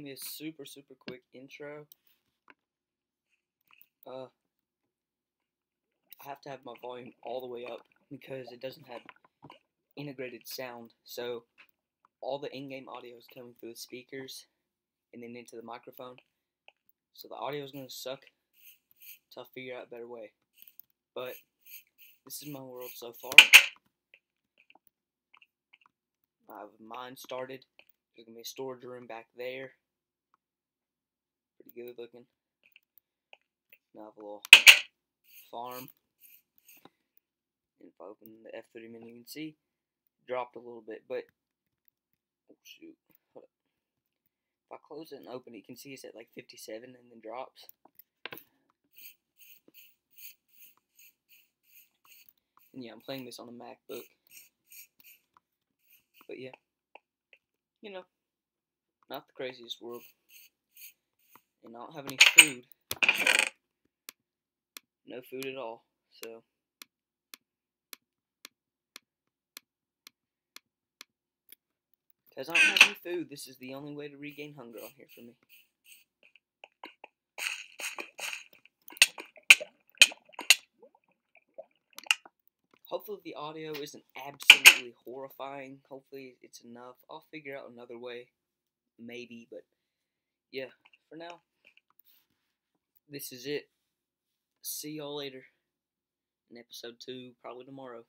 be a super super quick intro. Uh, I have to have my volume all the way up because it doesn't have integrated sound. So all the in-game audio is coming through the speakers and then into the microphone. So the audio is gonna suck until I figure out a better way. But this is my world so far. I have mine started. There's gonna be a storage room back there. Good looking. A little farm. And if I open the F30 menu, you can see dropped a little bit, but oh shoot. If I close it and open it, you can see it's at like 57 and then drops. And yeah, I'm playing this on a MacBook. But yeah, you know, not the craziest world. And don't have any food. No food at all, so. Because I don't have any food, this is the only way to regain hunger on here for me. Hopefully the audio isn't absolutely horrifying. Hopefully it's enough. I'll figure out another way. Maybe, but yeah, for now, this is it. See y'all later in episode 2, probably tomorrow.